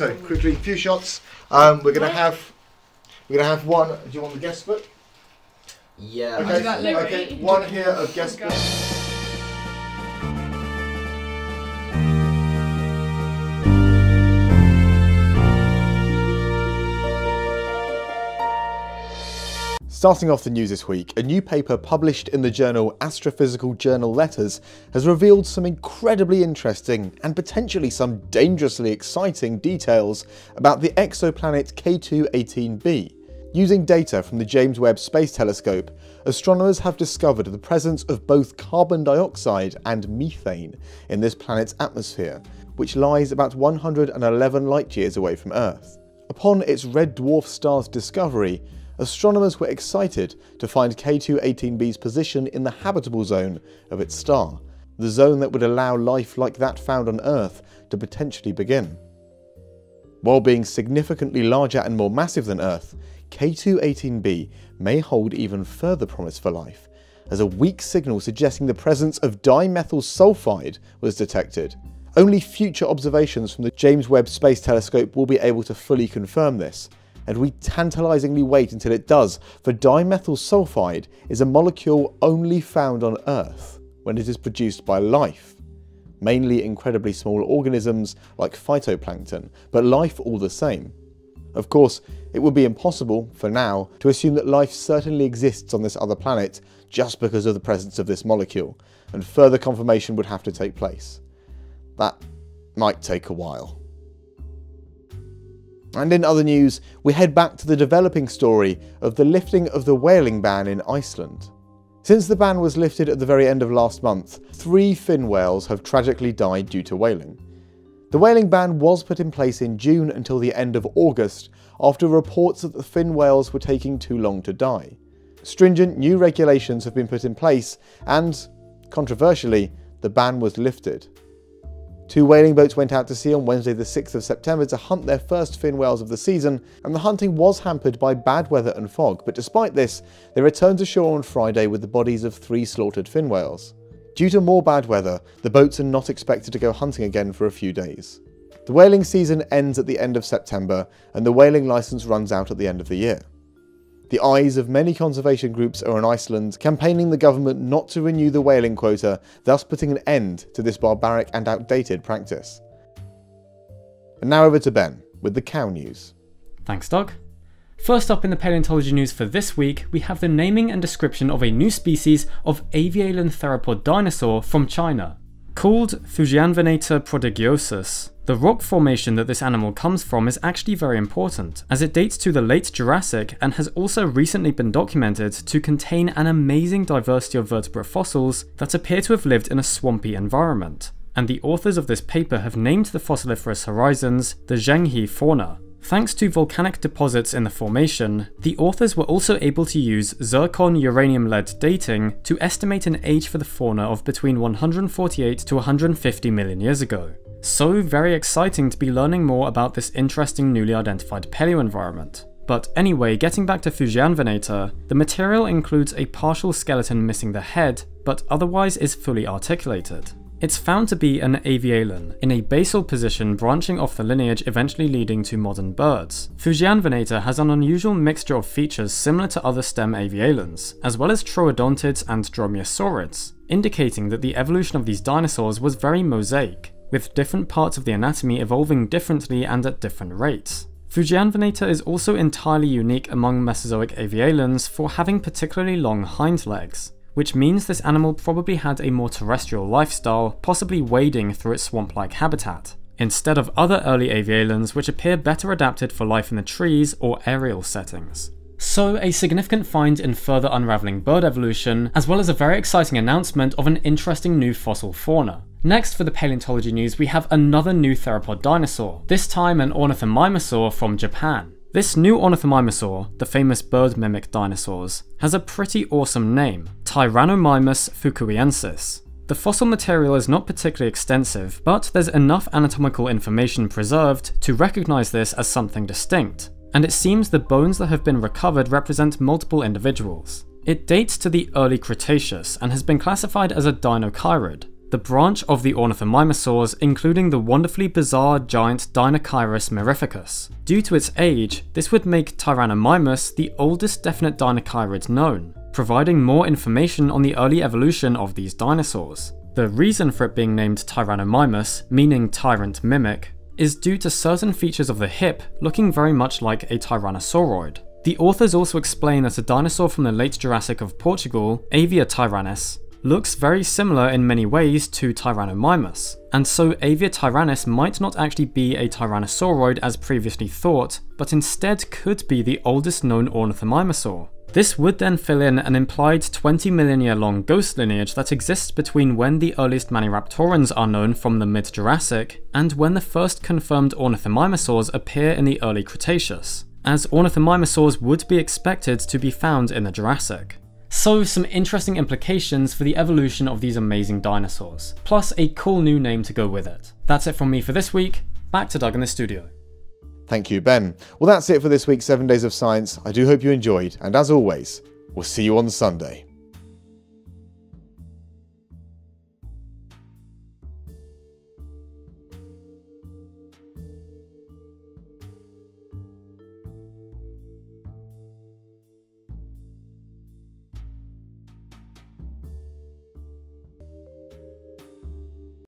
So quickly, a few shots. Um, we're gonna have we're gonna have one. Do you want the guest book? Yeah. Okay. Okay. One here of guest book. Starting off the news this week, a new paper published in the journal Astrophysical Journal Letters has revealed some incredibly interesting and potentially some dangerously exciting details about the exoplanet K2-18b. Using data from the James Webb Space Telescope, astronomers have discovered the presence of both carbon dioxide and methane in this planet's atmosphere, which lies about 111 light years away from Earth. Upon its red dwarf star's discovery, astronomers were excited to find K2-18b's position in the habitable zone of its star, the zone that would allow life like that found on Earth to potentially begin. While being significantly larger and more massive than Earth, K2-18b may hold even further promise for life, as a weak signal suggesting the presence of dimethyl sulfide was detected. Only future observations from the James Webb Space Telescope will be able to fully confirm this, and we tantalizingly wait until it does, for dimethyl sulfide is a molecule only found on Earth when it is produced by life. Mainly incredibly small organisms like phytoplankton, but life all the same. Of course, it would be impossible, for now, to assume that life certainly exists on this other planet just because of the presence of this molecule, and further confirmation would have to take place. That might take a while. And in other news, we head back to the developing story of the lifting of the whaling ban in Iceland. Since the ban was lifted at the very end of last month, three fin whales have tragically died due to whaling. The whaling ban was put in place in June until the end of August after reports that the fin whales were taking too long to die. Stringent new regulations have been put in place and, controversially, the ban was lifted. Two whaling boats went out to sea on Wednesday the 6th of September to hunt their first fin whales of the season, and the hunting was hampered by bad weather and fog, but despite this, they returned to shore on Friday with the bodies of three slaughtered fin whales. Due to more bad weather, the boats are not expected to go hunting again for a few days. The whaling season ends at the end of September, and the whaling licence runs out at the end of the year. The eyes of many conservation groups are on Iceland, campaigning the government not to renew the whaling quota, thus putting an end to this barbaric and outdated practice. And now over to Ben with the cow news. Thanks, Doug. First up in the paleontology news for this week, we have the naming and description of a new species of avialan theropod dinosaur from China. Called Fujianvenator prodigiosus, the rock formation that this animal comes from is actually very important, as it dates to the late Jurassic and has also recently been documented to contain an amazing diversity of vertebrate fossils that appear to have lived in a swampy environment. And the authors of this paper have named the fossiliferous horizons the Zhenghe fauna, Thanks to volcanic deposits in the formation, the authors were also able to use zircon uranium lead dating to estimate an age for the fauna of between 148 to 150 million years ago. So very exciting to be learning more about this interesting newly identified paleoenvironment. But anyway, getting back to Fujianvenator, the material includes a partial skeleton missing the head, but otherwise is fully articulated. It's found to be an avialan, in a basal position branching off the lineage eventually leading to modern birds. Fujianvenator has an unusual mixture of features similar to other stem avialans, as well as troodontids and dromaeosaurids, indicating that the evolution of these dinosaurs was very mosaic, with different parts of the anatomy evolving differently and at different rates. Fujianvenator is also entirely unique among Mesozoic avialans for having particularly long hind legs, which means this animal probably had a more terrestrial lifestyle, possibly wading through its swamp-like habitat, instead of other early avialans which appear better adapted for life in the trees or aerial settings. So, a significant find in further unravelling bird evolution, as well as a very exciting announcement of an interesting new fossil fauna. Next for the paleontology news, we have another new theropod dinosaur, this time an ornithomimosaur from Japan. This new ornithomimosaur, the famous bird mimic dinosaurs, has a pretty awesome name, Tyrannomimus fukuiensis. The fossil material is not particularly extensive, but there's enough anatomical information preserved to recognise this as something distinct, and it seems the bones that have been recovered represent multiple individuals. It dates to the early Cretaceous and has been classified as a deinocheirid, the branch of the ornithomimosaurs including the wonderfully bizarre giant Deinocheirus mirificus. Due to its age, this would make Tyrannomimus the oldest definite Deinocheirid known, providing more information on the early evolution of these dinosaurs. The reason for it being named Tyrannomimus, meaning tyrant mimic, is due to certain features of the hip looking very much like a tyrannosauroid. The authors also explain that a dinosaur from the late Jurassic of Portugal, Aviatyrannis, looks very similar in many ways to Tyrannomimus, and so Aviatyrannis might not actually be a tyrannosauroid as previously thought, but instead could be the oldest known ornithomimosaur. This would then fill in an implied 20 million year long ghost lineage that exists between when the earliest Maniraptorans are known from the mid-Jurassic and when the first confirmed ornithomimosaurs appear in the early Cretaceous, as ornithomimosaurs would be expected to be found in the Jurassic. So some interesting implications for the evolution of these amazing dinosaurs, plus a cool new name to go with it. That's it from me for this week, back to Doug in the studio. Thank you, Ben. Well, that's it for this week's 7 Days of Science. I do hope you enjoyed, and as always, we'll see you on Sunday.